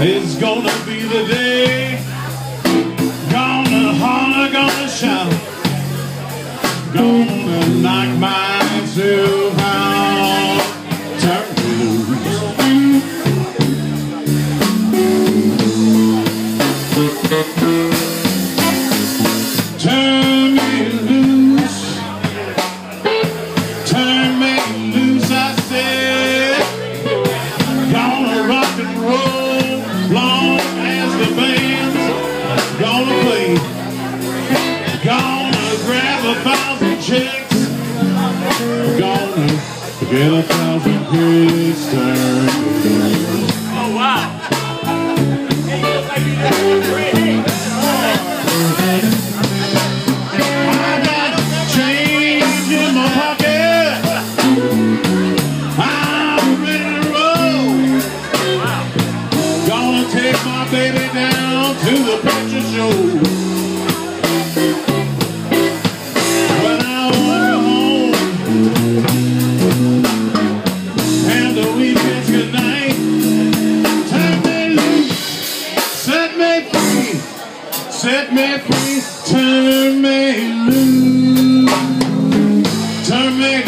is gonna be the day. Set me free, turn me loose, turn me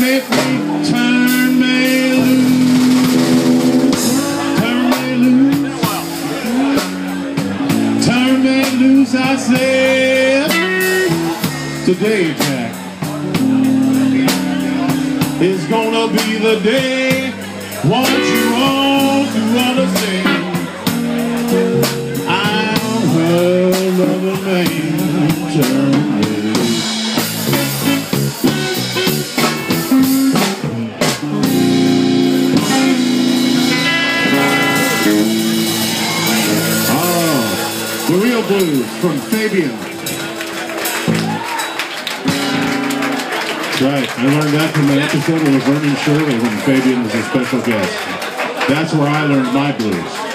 make me turn me loose. Turn me loose. Turn me loose, I said. Today, Jack, is gonna be the day. Want you all to understand. From Fabian. Right, I learned that from an episode with Vernon Shirley when Fabian was a special guest. That's where I learned my blues.